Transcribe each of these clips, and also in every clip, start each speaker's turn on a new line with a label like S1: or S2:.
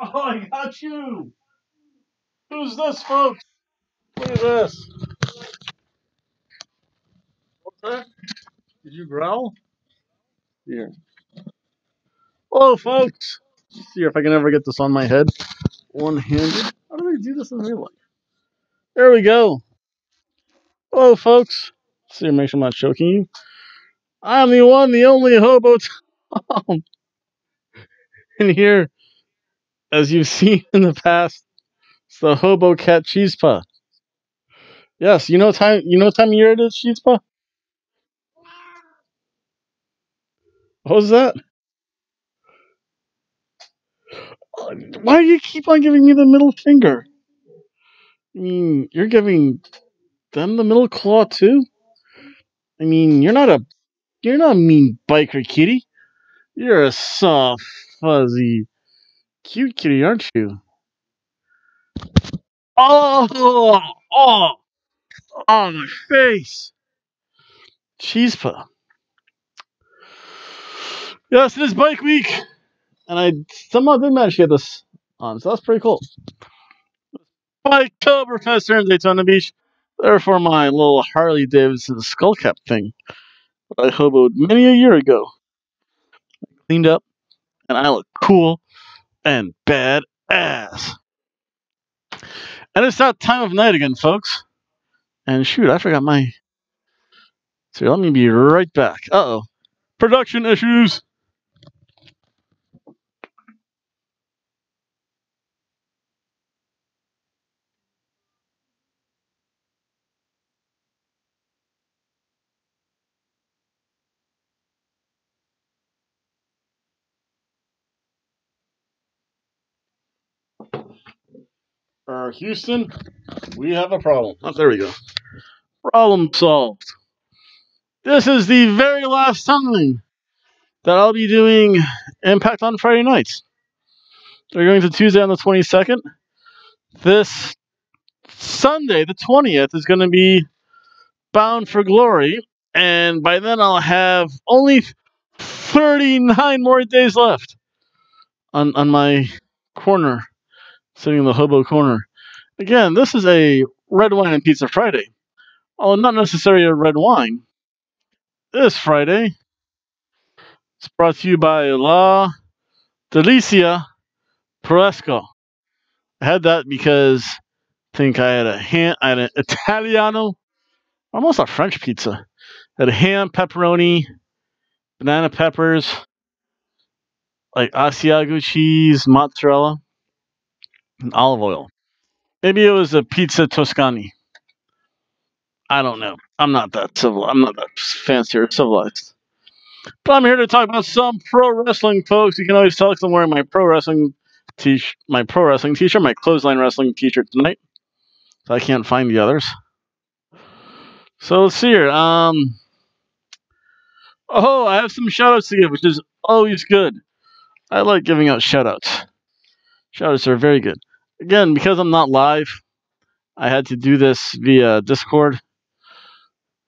S1: Oh, I got you. Who's this, folks? Look at this. What's that? Did you growl? Here. Hello, folks. Let's see if I can ever get this on my head. One-handed. How do I do this in real life? There we go. Hello, folks. Let's see, make sure I'm not choking you. I'm the one, the only hobo Tom in here. As you've seen in the past, it's the Hobo Cat Cheesepa. Yes, you know time. You know what time of year it is, Cheesepa. What was that? Uh, Why do you keep on giving me the middle finger? I mean, you're giving them the middle claw too. I mean, you're not a you're not a mean biker kitty. You're a soft, fuzzy, cute kitty, aren't you? Oh, oh, oh, my face. Cheesepa. Yes, it is bike week, and I somehow did manage to get this on, so that's pretty cool. Biketoberfest here in Daytona Beach. Therefore, my little Harley Davidson skullcap thing that I hoboed many a year ago. Cleaned up, and I look cool and bad ass. And it's that time of night again, folks. And shoot, I forgot my. So let me be right back. Uh oh. Production issues. Uh, Houston, we have a problem. Oh, there we go. Problem solved. This is the very last time that I'll be doing Impact on Friday nights. They're going to Tuesday on the 22nd. This Sunday, the 20th, is going to be Bound for Glory. And by then, I'll have only 39 more days left on, on my corner, sitting in the hobo corner. Again, this is a red wine and pizza Friday. Although not necessarily a red wine. This Friday, it's brought to you by La Delicia Puresco. I had that because I think I had a ham, I had an Italiano, almost a French pizza. I had a ham, pepperoni, banana peppers, like Asiago cheese, mozzarella, olive oil. Maybe it was a pizza Toscani. I don't know. I'm not that civil. I'm not that fancy or civilized. But I'm here to talk about some pro wrestling, folks. You can always tell 'cause I'm wearing my pro wrestling t-shirt, my pro wrestling t-shirt, my clothesline wrestling t-shirt tonight. So I can't find the others. So let's see here. Um. Oh, I have some shout outs to give, which is always good. I like giving out shout outs. Shout outs are very good. Again, because I'm not live, I had to do this via Discord.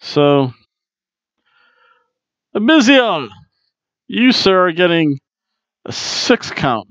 S1: So, Abizion, you, sir, are getting a six count.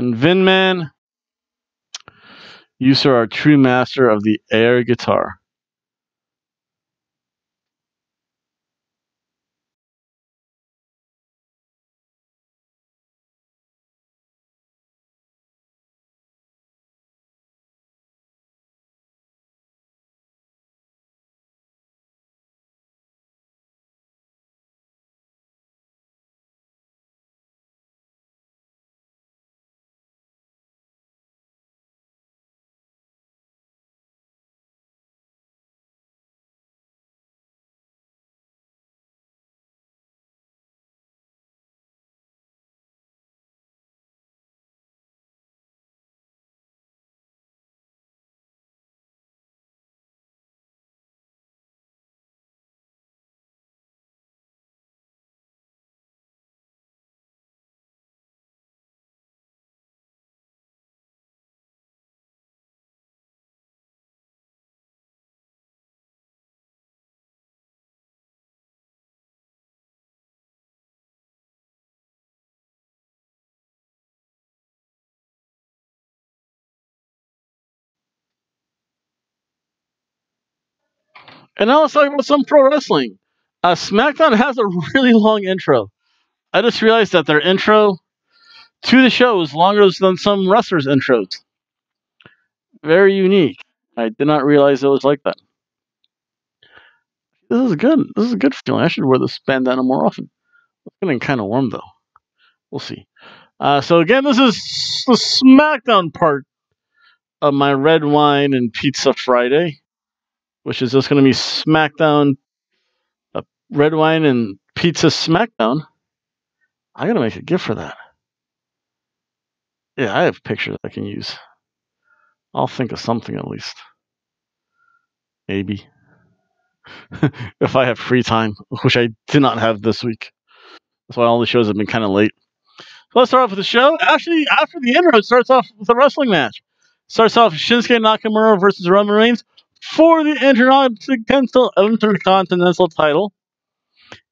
S1: And Vinman, you sir are true master of the air guitar. And now let's talk about some pro wrestling. Uh, SmackDown has a really long intro. I just realized that their intro to the show is longer than some wrestlers' intros. Very unique. I did not realize it was like that. This is good. This is a good feeling. I should wear this bandana more often. It's getting kind of warm though. We'll see. Uh, so again, this is the SmackDown part of my red wine and pizza Friday, which is just going to be SmackDown, red wine and pizza SmackDown. I gotta make a gift for that. Yeah, I have pictures I can use. I'll think of something at least. Maybe. if I have free time, which I did not have this week. That's why all the shows have been kind of late. So let's start off with the show. Actually, after the intro, it starts off with a wrestling match. Starts off Shinsuke Nakamura versus Roman Reigns for the Intercontinental, Intercontinental title.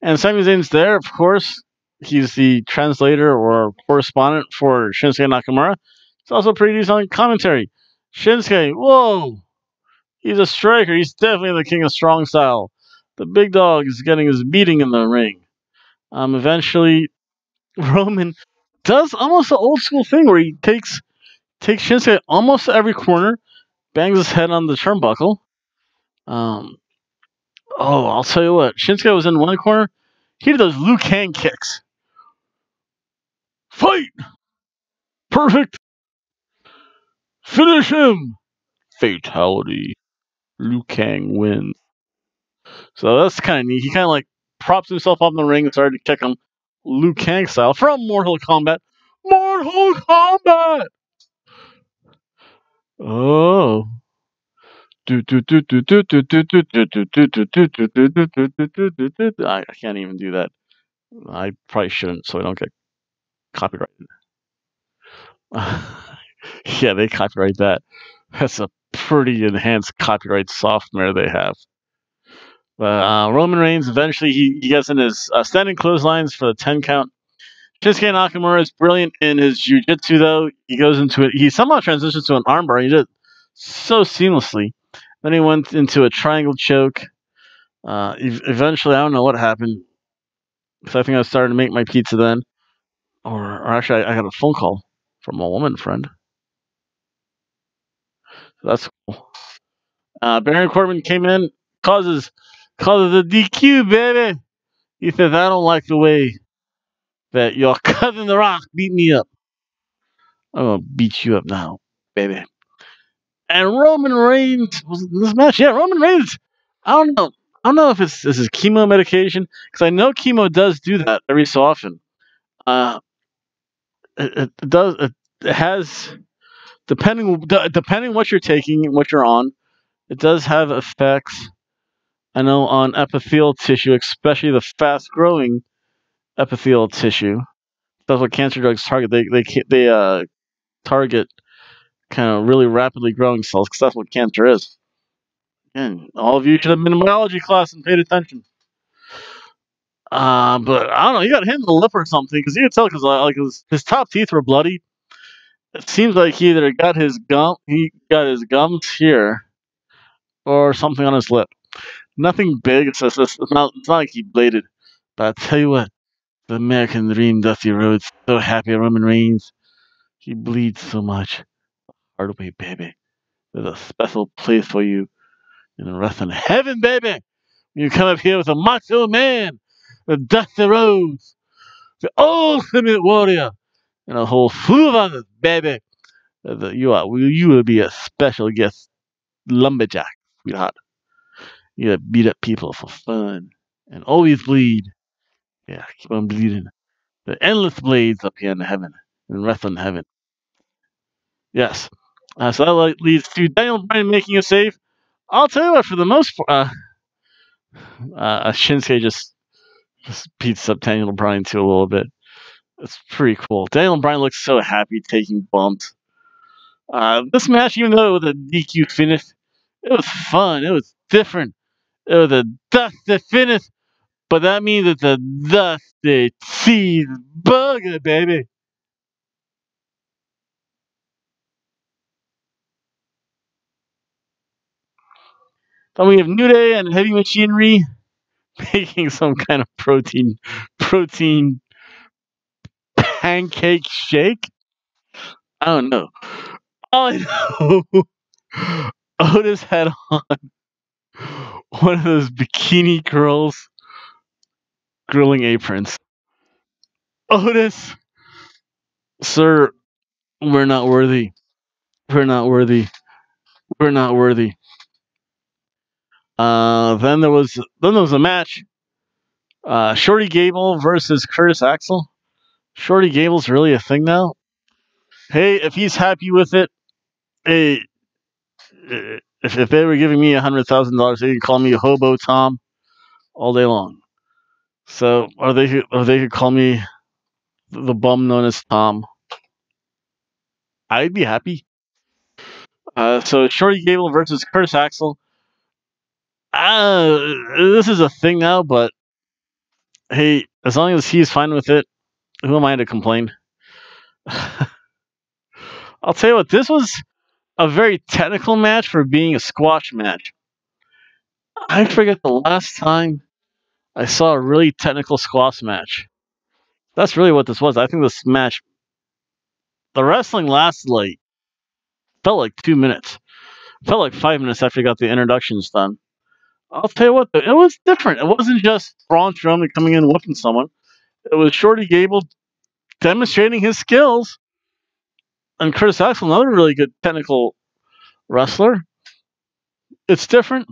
S1: And Sami Zayn's there, of course. He's the translator or correspondent for Shinsuke Nakamura. He's also pretty decent on commentary. Shinsuke, whoa, he's a striker. He's definitely the king of strong style. The big dog is getting his beating in the ring. Um, eventually, Roman does almost the old school thing where he takes takes Shinsuke almost every corner, bangs his head on the turnbuckle. Um, oh, I'll tell you what, Shinsuke was in one corner. He did those Liu Kang kicks. Fight! Perfect! Finish him! Fatality. Liu Kang wins. So that's kind of neat. He kind of like props himself up in the ring and started to kick him Liu Kang style from Mortal Kombat. Mortal Kombat! Oh. I can't even do that. I probably shouldn't, so I don't get copyrighted. yeah, they copyright that. That's a pretty enhanced copyright software they have. Uh, Roman Reigns eventually he, he gets in his uh, standing clotheslines for the ten count. Shinsuke Nakamura is brilliant in his jiu-jitsu, though. He goes into it. He somehow transitions to an armbar. He did it so seamlessly. Then he went into a triangle choke. Uh, eventually, I don't know what happened. Because I think I was starting to make my pizza then. Or, or actually, I, I got a phone call from a woman friend. So that's cool. Uh, Baron Corbin came in, causes causes a DQ, baby. He says, I don't like the way that your cousin The Rock beat me up. I'm gonna beat you up now, baby. And Roman Reigns was this match. Yeah, Roman Reigns. I don't know. I don't know if it's this is chemo medication because I know chemo does do that every so often. Uh, it, it does. It, it has depending depending what you're taking, what you're on, it does have effects. I know on epithelial tissue, especially the fast growing epithelial tissue. That's what cancer drugs target. They they they uh target kind of really rapidly growing cells because that's what cancer is. And all of you should have been in biology class and paid attention. Uh, but I don't know. He got hit in the lip or something because you could tell because uh, like his, his top teeth were bloody, it seems like he either got his gum, he got his gums here, or something on his lip. Nothing big. It's just it's not. It's not like he bladed. But I tell you what, the American Dream, Dusty Rhodes, so happy Roman Reigns. He bleeds so much. Hardaway, baby. There's a special place for you in the wrestling heaven, baby. You come up here with a macho man, the Dusty Rhodes, the ultimate warrior, and a whole slew of others, baby. Uh, You are you will be a special guest lumberjack, sweetheart. You beat up people for fun and always bleed. Yeah, keep on bleeding. The endless blades up here in heaven, in wrestling heaven. Yes. Uh, so that leads to Daniel Bryan making a save. I'll tell you what, for the most part, uh, uh, Shinsuke just just beats up Daniel Bryan too a little bit. It's pretty cool. Daniel Bryan looks so happy taking bumps. Uh, this match, even though it was a DQ finish, it was fun. It was different. It was a dusty finish, but that means it's a dusty cheeseburger, baby. Then we have New Day and Heavy Machinery making some kind of protein protein pancake shake. I don't know. All I know, Otis had on one of those bikini girls grilling aprons. Otis, sir, we're not worthy. We're not worthy. We're not worthy. Uh, then there was then there was a match. Uh, Shorty Gable versus Curtis Axel. Shorty Gable's really a thing now. Hey, if he's happy with it, hey, if, if they were giving me a hundred thousand dollars, they could call me Hobo Tom all day long. So, or they could, or they could call me the bum known as Tom. I'd be happy. Uh, so Shorty Gable versus Curtis Axel. Uh, this is a thing now, but hey, as long as he's fine with it, who am I to complain? I'll tell you what, this was a very technical match for being a squash match. I forget the last time I saw a really technical squash match. That's really what this was. I think this match, the wrestling lasted like, felt like two minutes. Felt like five minutes after you got the introductions done. I'll tell you what, though, it was different. It wasn't just Braun Strowman coming in and whooping someone. It was Shorty Gable demonstrating his skills, and Curtis Axel, another really good technical wrestler. It's different.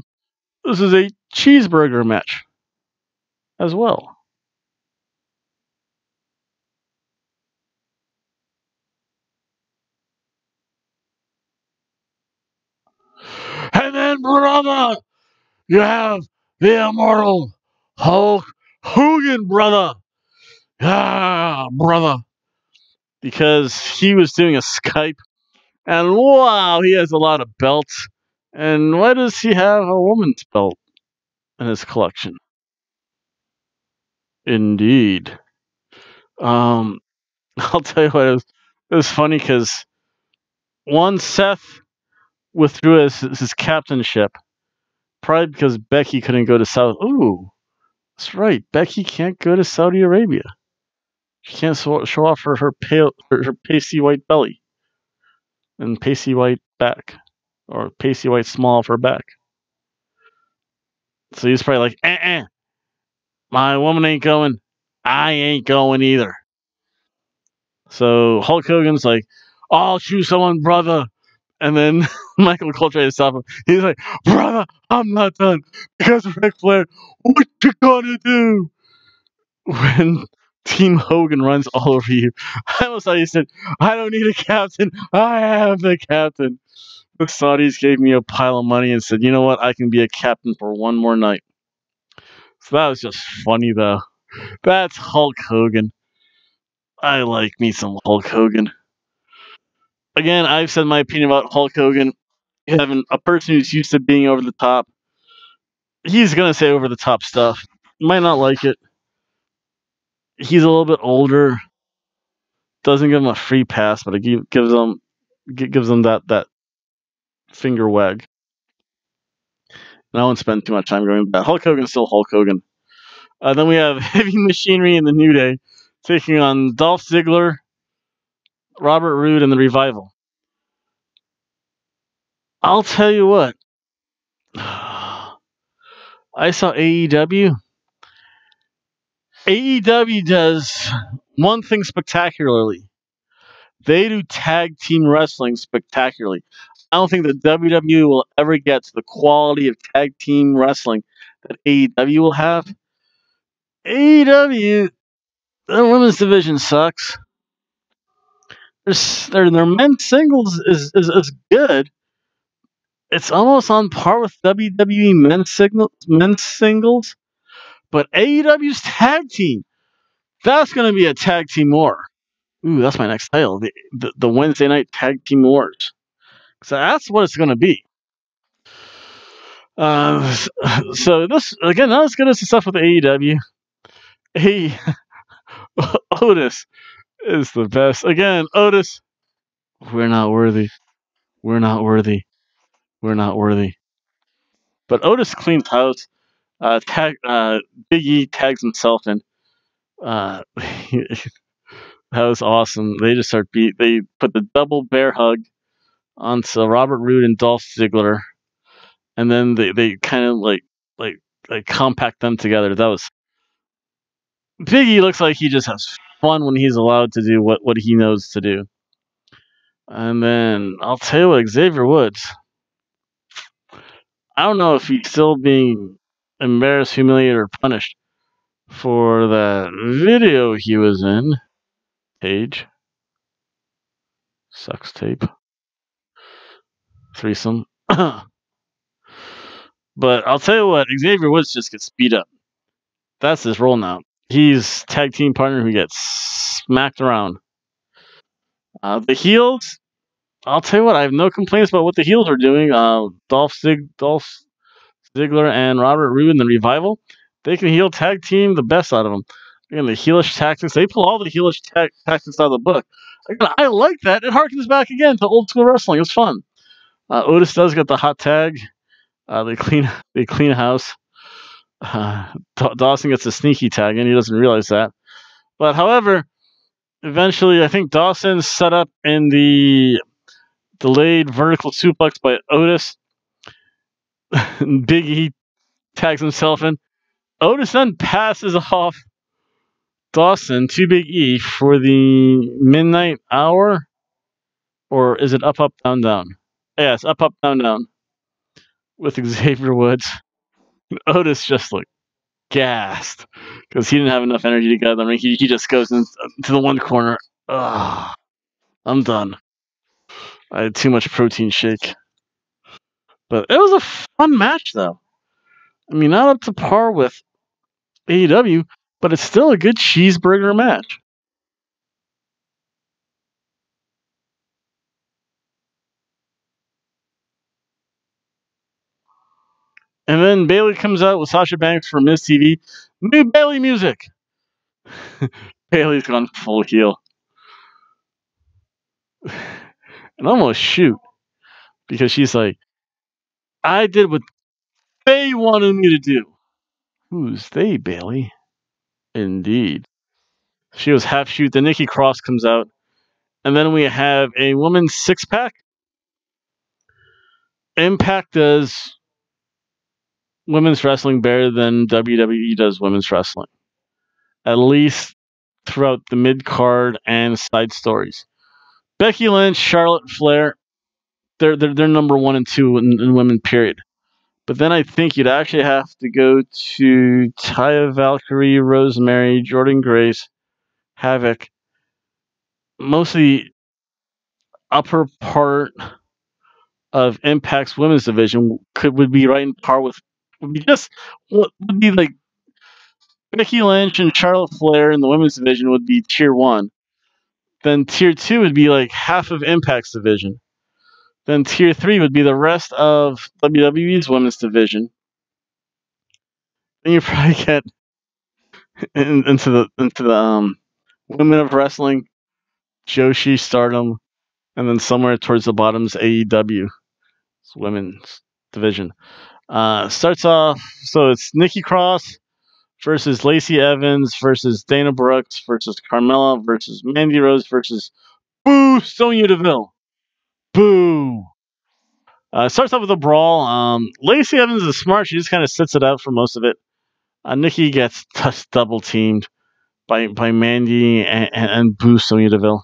S1: This is a cheeseburger match as well. And then, brother, you have the immortal Hulk Hogan, brother. Ah, brother. Because he was doing a Skype, and wow, he has a lot of belts. And why does he have a woman's belt in his collection? Indeed. Um, I'll tell you what, it was, it was funny because one, Seth withdrew his, his captainship, probably because Becky couldn't go to South. Ooh, that's right. Becky can't go to Saudi Arabia. She can't show, show off her her pale her, her pasty white belly and pasty white back, or pasty white small her back. So he's probably like, eh, eh, my woman ain't going. I ain't going either. So Hulk Hogan's like, I'll choose someone, brother. And then Michael Cole tried to stop him. He's like, brother, I'm not done. Because Ric Flair, what you gonna do? When Team Hogan runs all over you. I almost thought he said, I don't need a captain. I am the captain. The Saudis gave me a pile of money and said, you know what? I can be a captain for one more night. That was just funny, though. That's Hulk Hogan. I like me some Hulk Hogan. Again, I've said my opinion about Hulk Hogan. Having a person who's used to being over the top, he's gonna say over the top stuff. Might not like it. He's a little bit older. doesn't give him a free pass, but it gives him gives them that that finger wag. And I won't spend too much time going back. Hulk Hogan's still Hulk Hogan. Uh, then we have Heavy Machinery in the New Day taking on Dolph Ziggler, Robert Roode, and the Revival. I'll tell you what. I saw AEW. AEW does one thing spectacularly. They do tag team wrestling spectacularly. I don't think that WWE will ever get to the quality of tag team wrestling that AEW will have. AEW, their women's division sucks. Their, their men's singles is, is, is good. It's almost on par with WWE men's, signal, men's singles. But AEW's tag team, that's going to be a tag team war. Ooh, that's my next title. The, the, the Wednesday night tag team wars. So that's what it's going to be. Uh, so this again, not as good as the stuff with AEW. He Otis is the best. Again, Otis, we're not worthy. We're not worthy. We're not worthy. But Otis cleans house. Uh, tag, uh, Big E tags himself in. Uh, that was awesome. They just start beat. They put the double bear hug onto Robert Roode and Dolph Ziggler, and then they, they kind of like like like compact them together. That was Biggie looks like he just has fun when he's allowed to do what what he knows to do. And then I'll tell you what, Xavier Woods. I don't know if he's still being embarrassed, humiliated, or punished for that video he was in. Page. Sex tape. Threesome. but I'll tell you what, Xavier Woods just gets beat up. That's his role now. He's tag team partner who gets smacked around. Uh, the heels, I'll tell you what, I have no complaints about what the heels are doing. Uh, Dolph, Zig, Dolph Ziggler and Robert Roode in the revival, they can heel tag team the best out of them. Again, the heelish tactics, they pull all the heelish ta- tactics out of the book. Again, I like that. It harkens back again to old school wrestling. It's fun. Uh, Otis does get the hot tag. Uh, they clean they clean house. Uh, Dawson gets a sneaky tag, and he doesn't realize that. But however, eventually, I think Dawson set up in the delayed vertical suplex by Otis. Big E tags himself in. Otis then passes off Dawson to Big E for the midnight hour. Or is it up, up, down, down? Yes, up, up, down, down. With Xavier Woods. Otis just looked gassed because he didn't have enough energy to get out of the ring. He, he just goes into the one corner. Ugh, I'm done. I had too much protein shake. But it was a fun match, though. I mean, not up to par with AEW, but it's still a good cheeseburger match. And then Bayley comes out with Sasha Banks for Miz TV. New Bayley music. Bayley's gone full heel. and almost shoot. Because she's like, I did what they wanted me to do. Who's they, Bayley? Indeed. She was half shoot. Then Nikki Cross comes out. And then we have a woman's six pack. Impact does women's wrestling better than WWE does women's wrestling. At least throughout the mid card and side stories. Becky Lynch, Charlotte Flair, they're they're, they're number one and two in, in women. Period. But then I think you'd actually have to go to Taya Valkyrie, Rosemary, Jordynne Grace, Havok. Mostly upper part of Impact's women's division could would be right in par with would be just would be like Becky Lynch and Charlotte Flair in the women's division would be tier one. Then tier two would be like half of Impact's division. Then tier three would be the rest of WWE's women's division. Then you probably get in, into the into the um, women of wrestling. Joshi Stardom, and then somewhere towards the bottom's AEW, women's division. Uh, starts off so it's Nikki Cross versus Lacey Evans versus Dana Brooks versus Carmella versus Mandy Rose versus Boo Sonya Deville. Boo. Uh, starts off with a brawl. Um, Lacey Evans is smart. She just kind of sits it out for most of it. Uh, Nikki gets t- double teamed by by Mandy and, and, and Boo Sonya Deville.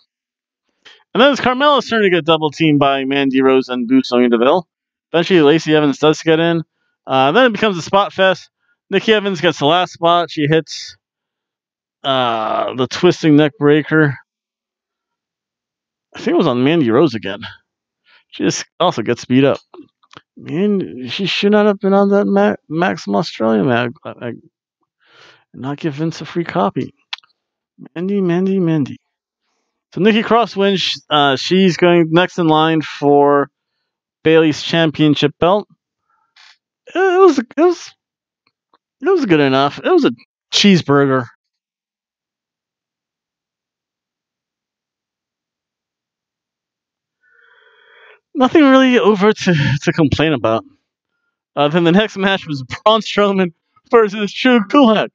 S1: And then it's Carmella's turn to get double teamed by Mandy Rose and Boo Sonya Deville. Eventually, Lacey Evans does get in. Uh, then it becomes a spot fest. Nikki Evans gets the last spot. She hits uh, the twisting neck breaker. I think it was on Mandy Rose again. She just also gets beat up. Man, she should not have been on that Ma- Maximum Australia mag. and not give Vince a free copy. Mandy, Mandy, Mandy. So Nikki Cross wins. Uh, she's going next in line for Bayley's championship belt. It was it was it was good enough. It was a cheeseburger. Nothing really over to, to complain about. Uh, then the next match was Braun Strowman versus Drew Gulak.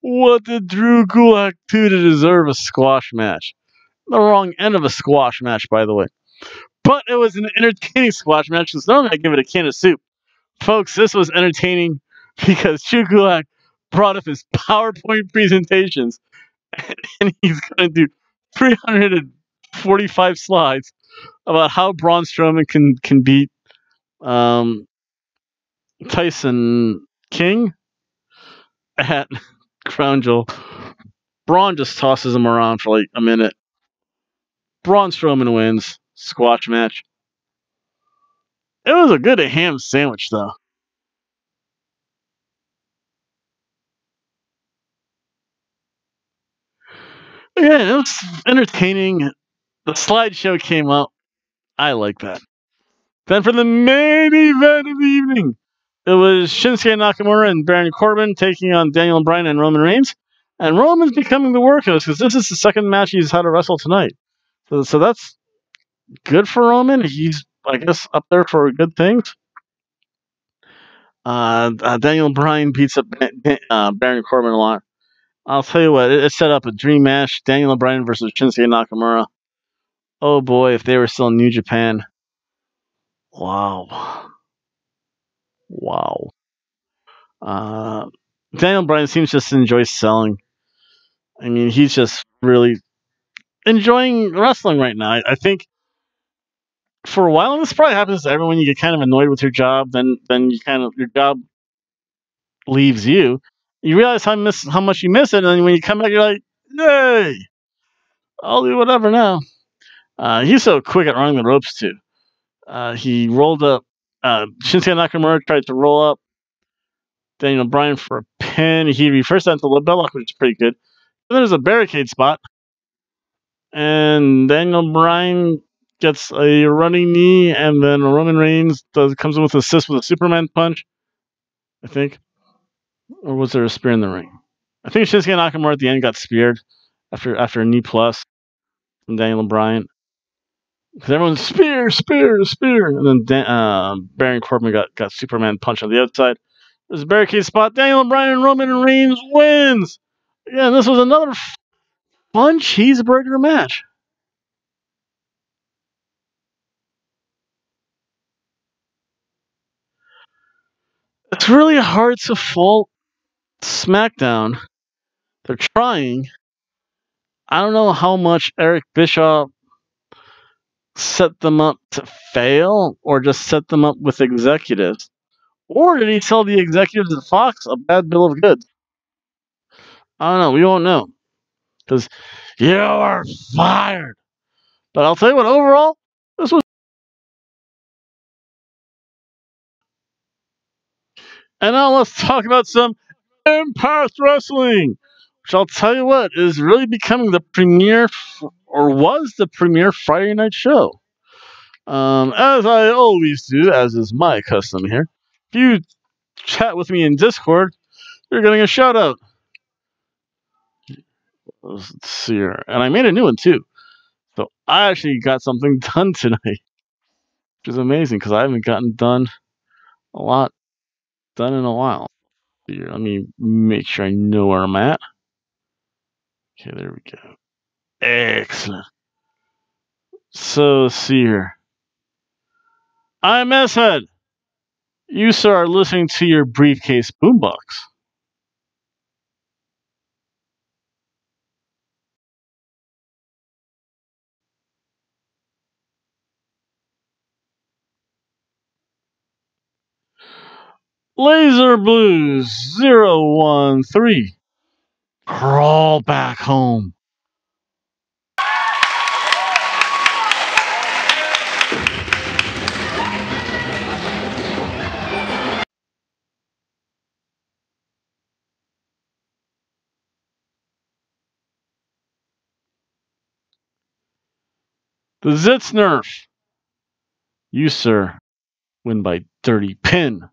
S1: What did Drew Gulak do to deserve a squash match? The wrong end of a squash match, by the way. But it was an entertaining squash match, because normally I give it a can of soup. Folks, this was entertaining because Gulak brought up his PowerPoint presentations, and he's going to do 345 slides about how Braun Strowman can can beat um, Tyson King at Crown Jewel. Braun just tosses him around for like a minute. Braun Strowman wins. Squash match. It was a good ham sandwich, though. Yeah, it was entertaining. The slideshow came up. I like that. Then for the main event of the evening, it was Shinsuke Nakamura and Baron Corbin taking on Daniel Bryan and Roman Reigns. And Roman's becoming the workhorse because this is the second match he's had to wrestle tonight. So, so that's good for Roman. He's, I guess, up there for good things. Uh, uh, Daniel Bryan beats up uh, Baron Corbin a lot. I'll tell you what, it, it set up a dream match: Daniel Bryan versus Shinsuke Nakamura. Oh boy, if they were still in New Japan. Wow. Wow. Uh, Daniel Bryan seems just to enjoy selling. I mean, he's just really enjoying wrestling right now. I, I think for a while, and this probably happens to everyone, you get kind of annoyed with your job, then then you kind of your job leaves you. You realize how miss how much you miss it, and then when you come back, you're like, "Yay! I'll do whatever now." Uh, he's so quick at running the ropes too. Uh, he rolled up. Uh, Shinsuke Nakamura tried to roll up Daniel Bryan for a pin. He reversed that into the bell lock, which is pretty good. And there's a barricade spot, and Daniel Bryan gets a running knee, and then Roman Reigns does comes in with assist with a Superman punch. I think, or was there a spear in the ring? I think Shinsuke Nakamura at the end got speared after after a knee plus from Daniel Bryan. Because everyone's spear, spear, spear, and then Dan, uh, Baron Corbin got got Superman punch on the outside. There's a barricade spot. Daniel Bryan, and Roman Reigns wins. Yeah, and this was another fun cheeseburger match. It's really hard to fault SmackDown. They're trying. I don't know how much Eric Bischoff set them up to fail or just set them up with executives. Or did he sell the executives at Fox a bad bill of goods? I don't know. We won't know. Because you are fired. But I'll tell you what, overall, And now let's talk about some Impact Wrestling, which I'll tell you what is really becoming the premier, or was the premier Friday night show. Um, as I always do, as is my custom here, if you chat with me in Discord, you're getting a shout out. Let's see here. And I made a new one too. So I actually got something done tonight, which is amazing because I haven't gotten done a lot done in a while. Here, let me make sure I know where I'm at. Okay, there we go. Excellent. So see here. I'm S-Head. You, sir, are listening to your briefcase boombox. Laser Blues 013. Crawl back home. The Zitz Nerf. You, sir, win by 30 pin.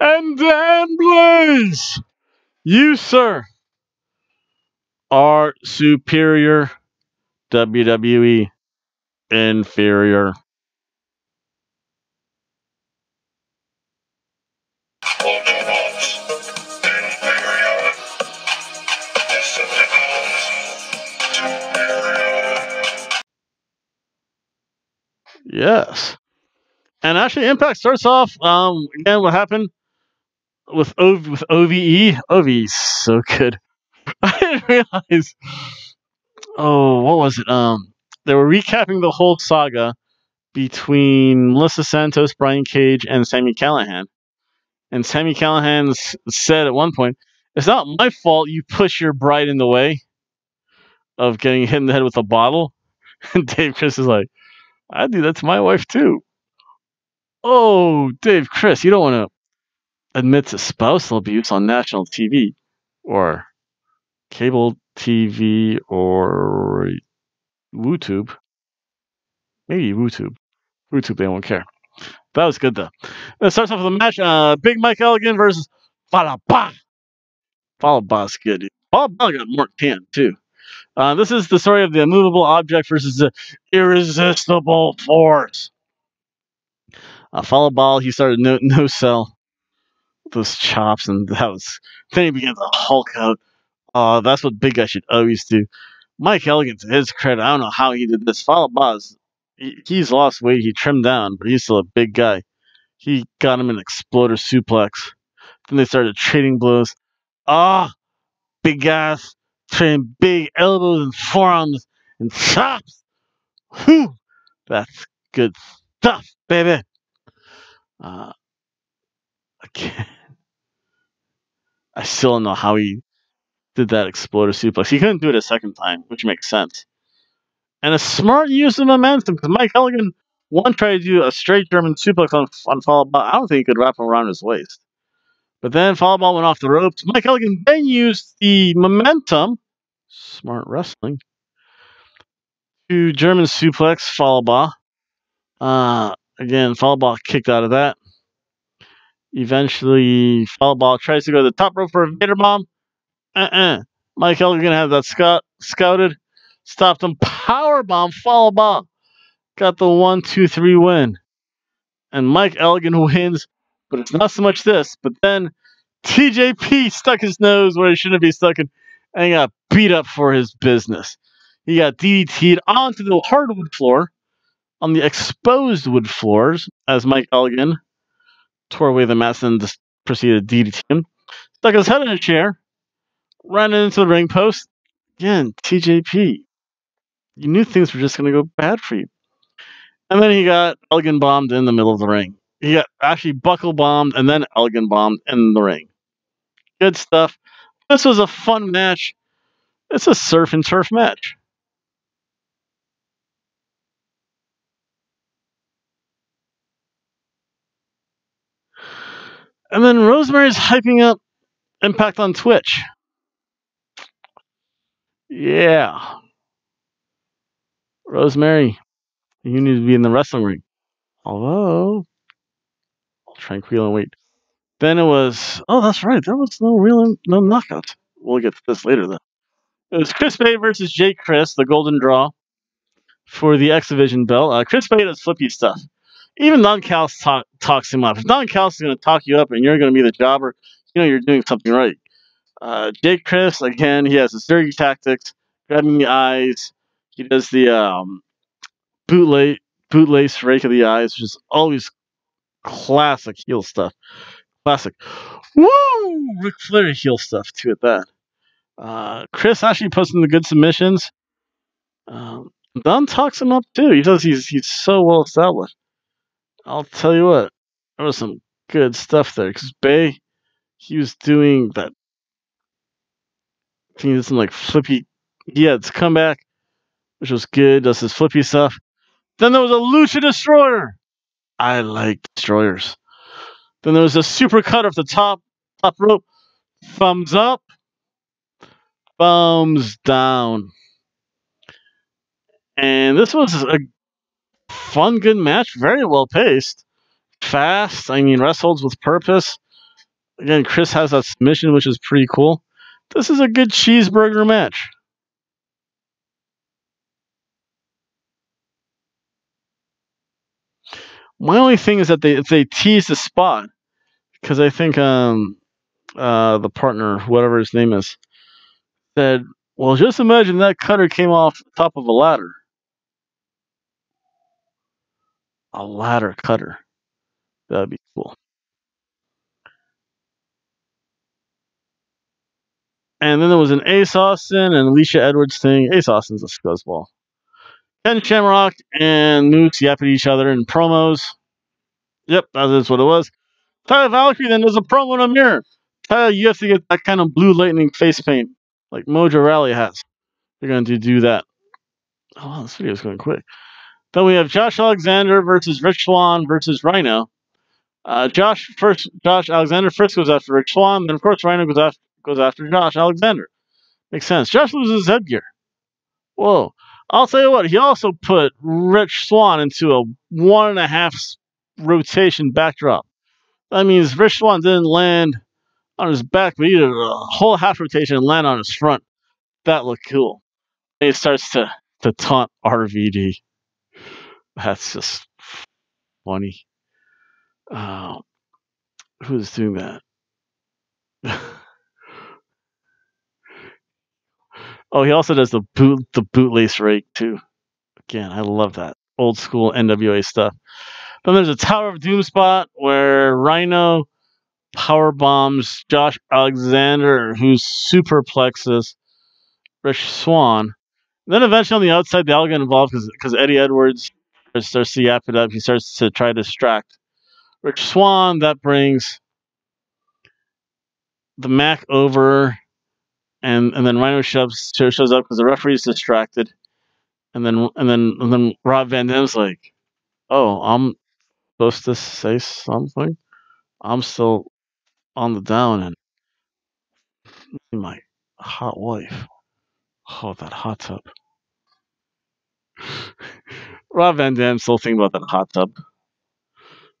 S1: And Dan Blaze! You, sir, are superior. WWE inferior. Yes. And actually, Impact starts off um, again. What happened with o- with OVE? OVE so good. I didn't realize. Oh, what was it? Um, they were recapping the whole saga between Melissa Santos, Brian Cage, and Sami Callihan. And Sami Callihan said at one point, "It's not my fault you push your bride in the way of getting hit in the head with a bottle." And Dave Crist is like, "I do that to my wife too." Oh, Dave Crist, you don't want to admit to spousal abuse on national TV or cable TV or YouTube. Maybe YouTube. YouTube, they won't care. That was good though. It starts off with a match. Uh, Big Mike Elgin versus Fallah Bahh. Falaba's good. Fallah Bahh got more tan too. Uh, this is the story of the immovable object versus the irresistible force. Uh, ball. he started no, no sell those chops, and that was then he began to Hulk out. Uh, that's what big guys should always do. Mike Elgin, to his credit, I don't know how he did this. Fallah Bahh, he, he's lost weight. He trimmed down, but he's still a big guy. He got him an exploder suplex. Then they started trading blows. Ah, big ass, trading big elbows and forearms and chops. Whew, that's good stuff, baby. Uh, again, I still don't know how he did that exploder suplex. He couldn't do it a second time, which makes sense. And a smart use of momentum because Mike Elgin one tried to do a straight German suplex on on Fallah Bahh. I don't think he could wrap him around his waist. But then Fallah Bahh went off the ropes. Mike Elgin then used the momentum, smart wrestling, to German suplex Fallah Bahh. Uh, again, Fallah Bahh kicked out of that. Eventually, Fallah Bahh tries to go to the top rope for a Vader bomb. Uh-uh. Mike Elgin had that scout scouted, stopped him. Power bomb Fallah Bahh got the one, two, three win. And Mike Elgin who wins, but it's not so much this. But then TJP stuck his nose where he shouldn't be stuck in and got beat up for his business. He got DDT'd onto the hardwood floor on the exposed wood floors as Mike Elgin tore away the mats and just proceeded to DDT him. Stuck his head in a chair, ran into the ring post. Again, TJP. You knew things were just going to go bad for you. And then he got Elgin bombed in the middle of the ring. He got actually buckle bombed and then Elgin bombed in the ring. Good stuff. This was a fun match. It's a surf and turf match. And then Rosemary's hyping up Impact on Twitch. Yeah. Rosemary, you need to be in the wrestling ring. Although, I'll tranquil and wait. Then it was, oh, that's right. There was no real, no knockout. We'll get to this later, though. It was Chris Bey versus Jake Crist, the golden draw for the X Division belt. Uh, Chris Bey does flippy stuff. Even Don Callis talk, talks him up. If Don Callis is going to talk you up and you're going to be the jobber, you know you're doing something right. Uh, Jake Crist, again, he has his dirty tactics, grabbing the eyes. He does the um, bootlace, bootlace rake of the eyes, which is always classic heel stuff. Classic. Woo! Ric Flair heel stuff, too, at that. Uh, Crist actually puts in the good submissions. Um, Don talks him up, too. He says He's, he's so well established. I'll tell you what, there was some good stuff there because Bey, he was doing that. I think He did some like flippy. He had his comeback, which was good. Does his flippy stuff. Then there was a Lucha Destroyer. I like destroyers. Then there was a super cut off the top top rope. Thumbs up. Thumbs down. And this was a fun, good match. Very well paced. Fast. I mean, wrestles with purpose. Again, Crist has that submission, which is pretty cool. This is a good cheeseburger match. My only thing is that they they tease the spot because I think um uh the partner, whatever his name is, said, "Well, just imagine that cutter came off the top of a ladder." A ladder cutter. That'd be cool. And then there was an Ace Austin and Alisha Edwards thing. Ace Austin's a scuzzball. Ken Shamrock and Moose yap at each other in promos. Yep, that is what it was. Taya Valkyrie then does a promo in a mirror. Taya, you have to get that kind of blue lightning face paint like Mojo Rawley has. You're going to do that. Oh, this video is going quick. Then we have Josh Alexander versus Rich Swann versus Rhino. Uh, Josh first. Josh Alexander first goes after Rich Swann, Then of course Rhino goes after goes after Josh Alexander. Makes sense. Josh loses headgear. Whoa. I'll tell you what, he also put Rich Swann into a one and a half rotation backdrop. That means Rich Swann didn't land on his back, but he did a whole half rotation and land on his front. That looked cool. And he starts to, to taunt RVD. That's just funny. Uh, who's doing that? Oh, he also does the boot the bootlace rake too. Again, I love that old school NWA stuff. Then there's a Tower of Doom spot where Rhino power bombs Josh Alexander, who's superplexes Rich Swann. And then eventually on the outside, they all get involved because Eddie Edwards starts to yap it up. He starts to try to distract Rich Swann. That brings the Mac over and and then Rhino shows shows up because the referee's distracted, and then and then and then Rob Van Dam's like, "Oh, I'm supposed to say something. I'm still on the down, and my hot wife. Oh, that hot tub." Rob Van Dam still thinking about that hot tub.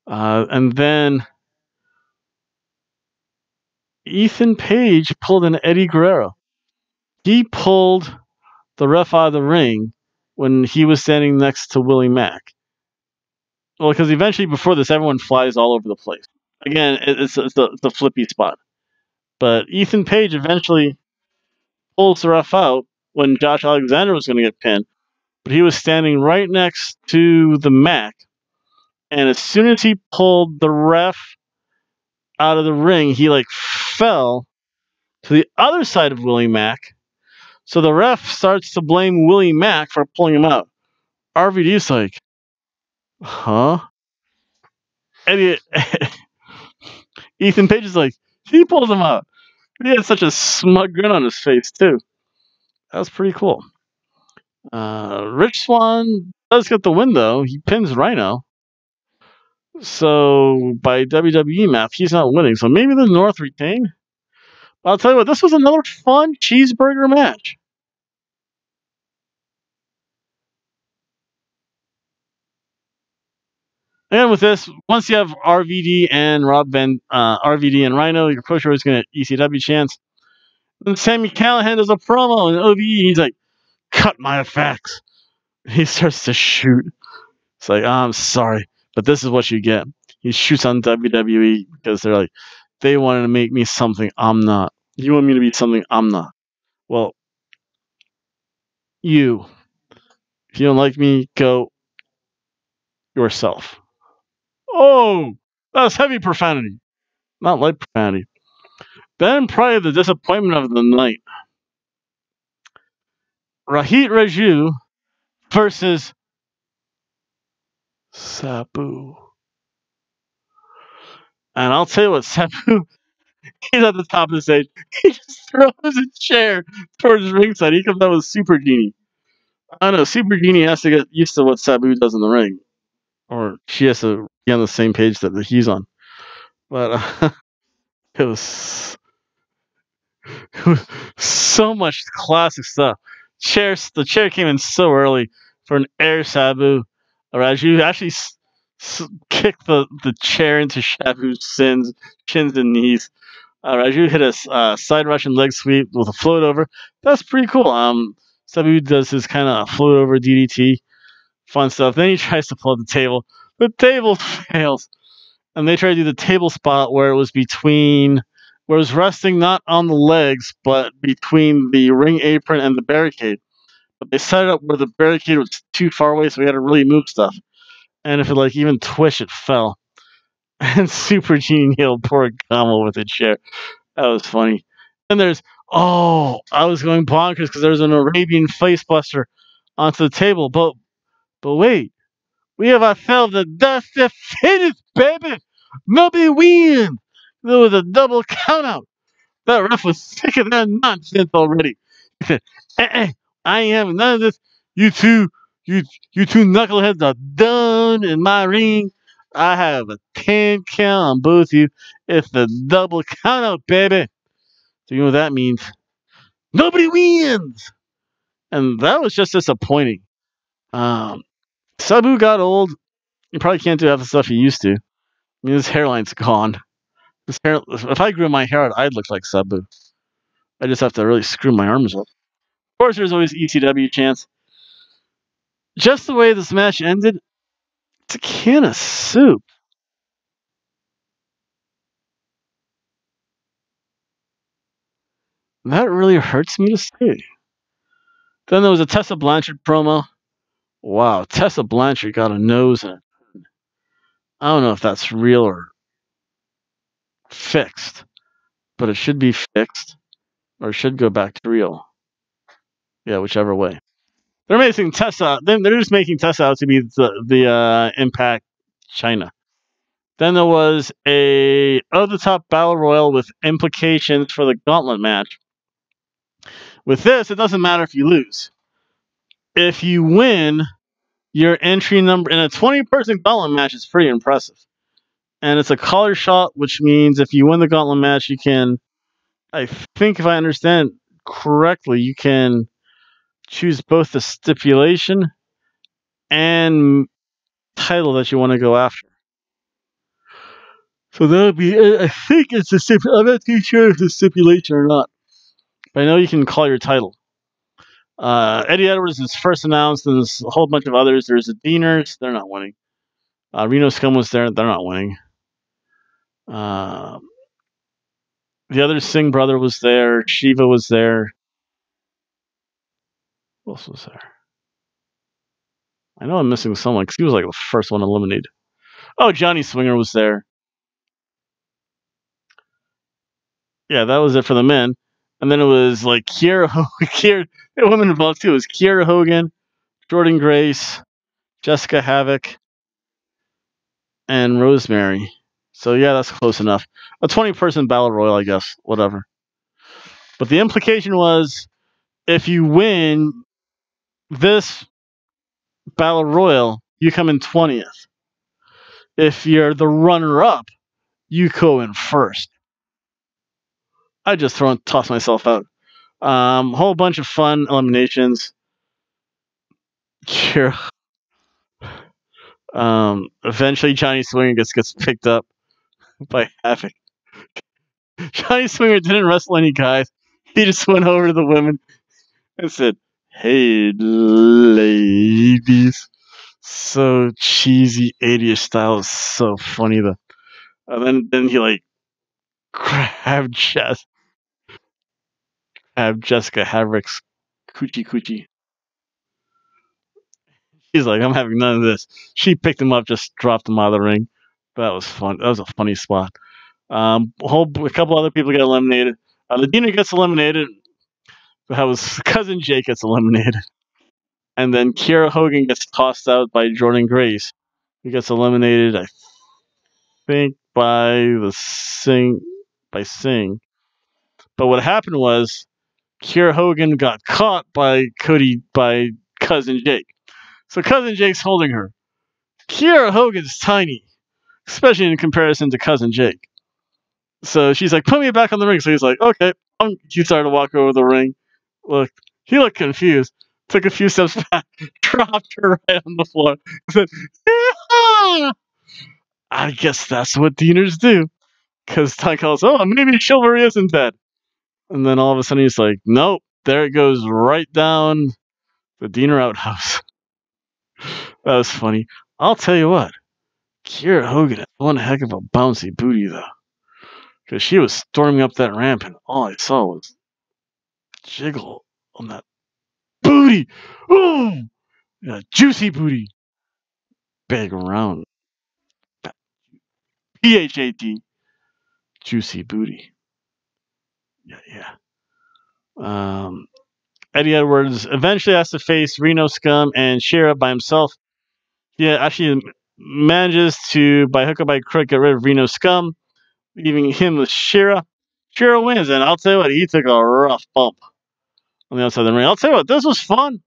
S1: Uh, and then Ethan Page pulled an Eddie Guerrero. He pulled the ref out of the ring when he was standing next to Willie Mack. Well, because eventually before this, everyone flies all over the place. Again, it's, it's, it's the flippy spot. But Ethan Page eventually pulls the ref out when Josh Alexander was going to get pinned. But he was standing right next to the Mac. And as soon as he pulled the ref out of the ring, he like fell to the other side of Willie Mack. So the ref starts to blame Willie Mack for pulling him out. RVD's like, huh? And Ethan Page is like, he pulled him out. He had such a smug grin on his face, too. That was pretty cool. Uh, Rich Swann does get the win though. He pins Rhino. So by WWE math, he's not winning. So maybe the North retain. But I'll tell you what, this was another fun cheeseburger match. And with this, once you have RVD and Rob Van uh, RVD and Rhino, your pusher is going to ECW chance. And Sami Callihan does a promo and OVE. He's like, "Cut my effects." He starts to shoot. It's like, oh, I'm sorry, but this is what you get. He shoots on WWE because they're like, they wanted to make me something I'm not. You want me to be something I'm not. Well, you. If you don't like me, go yourself. Oh, that's heavy profanity. Not light profanity. Then, probably the disappointment of the night. Rohit Raju versus Sabu. And I'll tell you what, Sabu, he's at the top of the stage. He just throws a chair towards ringside. He comes out with Super Genie. I know, Super Genie has to get used to what Sabu does in the ring. Or she has to be on the same page that he's on. But uh, it was it was so much classic stuff. Chairs, the chair came in so early for an air Sabu. Raju actually s- s- kicked the, the chair into Sabu's sins, chins and knees. Uh, Raju hit a uh, side Russian leg sweep with a float over. That's pretty cool. Um, Sabu does his kind of float over DDT, fun stuff. Then he tries to pull up the table. The table fails, and they try to do the table spot where it was between, was resting not on the legs but between the ring apron and the barricade. But they set it up where the barricade was too far away, so we had to really move stuff. And if it like even twitched, it fell. And Super Genie nailed poor Gama with a chair. That was funny. And there's oh, I was going bonkers because there's an Arabian facebuster onto the table. But but wait, we have ourselves a dusty finish, baby. Nobody wins. There was a double countout. That ref was sick of that nonsense already. He said, eh, eh, I ain't having none of this. You two, you you two knuckleheads are done in my ring. I have a 10 count on both of you. It's the double countout, baby. So you know what that means? Nobody wins. And that was just disappointing. Um, Sabu got old. You probably can't do half the stuff he used to. I mean, his hairline's gone. His hair, if I grew my hair out, I'd look like Sabu. I just have to really screw my arms up. Of course, there's always ECW chance. Just the way this match ended, it's a can of soup. That really hurts me to say. Then there was a Tessa Blanchard promo. Wow, Tessa Blanchard got a nose it. I don't know if that's real or fixed, but it should be fixed or should go back to real. Yeah, whichever way. They're making Tessa. Then they're just making Tessa out to be the the uh, Impact China. Then there was a over the top battle royal with implications for the gauntlet match. With this, it doesn't matter if you lose. If you win, your entry number in a 20 person gauntlet match is pretty impressive. And it's a Call Your Shot, which means if you win the gauntlet match, you can, I think if I understand correctly, you can choose both the stipulation and title that you want to go after. So that would be, I think it's a stipulation. I'm not too sure if it's stipulation or not. But I know you can call your title. Uh, Eddie Edwards is first announced, and there's a whole bunch of others. There's the Deaners, they're not winning. Uh, Reno Scum was there, they're not winning. Uh, the other Singh brother was there. Shiva was there. Who else was there? I know I'm missing someone because he was like the first one eliminated. Oh, Johnny Swinger was there. Yeah, that was it for the men. And then it was like Kiera, Kiera, the women involved too. It was Kiera Hogan, Jordynne Grace, Jessicka Havok, and Rosemary. So yeah, that's close enough. A 20 person battle royal, I guess. Whatever. But the implication was if you win this battle royal, you come in 20th. If you're the runner up, you go in first. I just throw and toss myself out. Um, whole bunch of fun eliminations. Kiera, Um, eventually, Johnny Swinger gets gets picked up by Havok. Johnny Swinger didn't wrestle any guys. He just went over to the women and said, "Hey, ladies." So cheesy, 80s style is so funny though. And then then he like grabbed Jess, grabbed Jessicka Havok's coochie coochie. He's like, I'm having none of this. She picked him up, just dropped him out of the ring. That was fun. That was a funny spot. Um, a whole a couple other people get eliminated. Uh, Ladina gets eliminated. That was cousin Jake gets eliminated, and then Kiera Hogan gets tossed out by Jordynne Grace. He gets eliminated, I think, by the Singh by Singh. But what happened was Kiera Hogan got caught by Cody by cousin Jake. So cousin Jake's holding her. Kiera Hogan's tiny, especially in comparison to cousin Jake. So she's like, "Put me back on the ring." So he's like, "Okay." Um, he started to walk over the ring. Look, he looked confused. Took a few steps back, dropped her right on the floor. Said, "Yeah!" I guess that's what Deaners do. Because Ty calls, "Oh, maybe Chivalry isn't dead." And then all of a sudden he's like, "Nope." There it goes right down the Deaner outhouse. that was funny. I'll tell you what, Kiera Hogan had one heck of a bouncy booty though, because she was storming up that ramp, and all I saw was jiggle on that booty. Ooh, yeah, juicy booty, big round, P H A T, juicy booty. Yeah, yeah. Um, Eddie Edwards eventually has to face Reno Scum and Shera by himself. Yeah, actually manages to, by hook or by crook, get rid of Reno Scum, leaving him with Shira. Shera wins, and I'll tell you what, he took a rough bump on the outside of the ring. I'll tell you what, this was fun.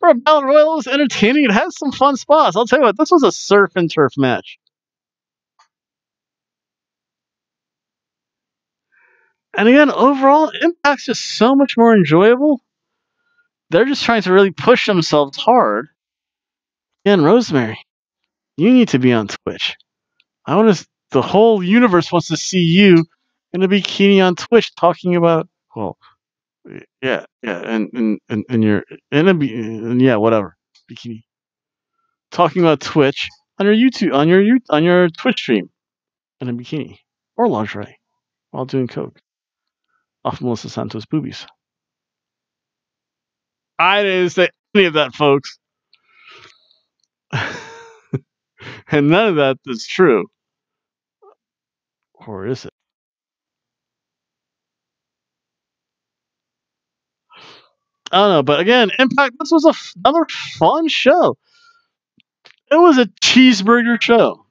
S1: For a Battle Royal, it was entertaining. It has some fun spots. I'll tell you what, this was a surf and turf match. And again, overall, Impact's just so much more enjoyable. They're just trying to really push themselves hard. Again, Rosemary, you need to be on Twitch. I want to. The whole universe wants to see you in a bikini on Twitch talking about. Well, yeah, yeah, and and and, and you're in a and yeah, whatever bikini. Talking about Twitch on your YouTube on your on your Twitch stream in a bikini or lingerie while doing coke off Melissa Santos' boobies. I didn't say any of that, folks. and none of that is true. Or is it? I don't know, but again, Impact. This was a f- another fun show. It was a cheeseburger show.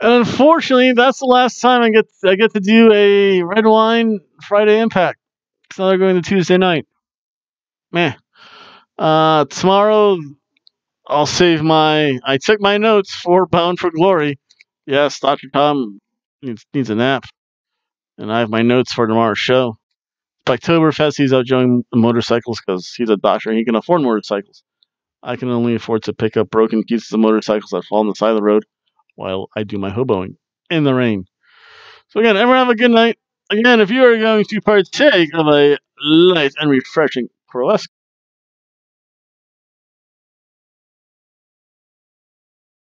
S1: And unfortunately, that's the last time I get I get to do a red wine Friday Impact. So they're going to Tuesday night. Man, uh, tomorrow I'll save my. I took my notes for Bound for Glory. Yes, Doctor Tom needs needs a nap, and I have my notes for tomorrow's show. Biketoberfest, he's out doing motorcycles because he's a doctor and he can afford motorcycles. I can only afford to pick up broken pieces of motorcycles that fall on the side of the road while I do my hoboing in the rain. So again, everyone have a good night. Again, if you are going to partake of a light and refreshing Coralesque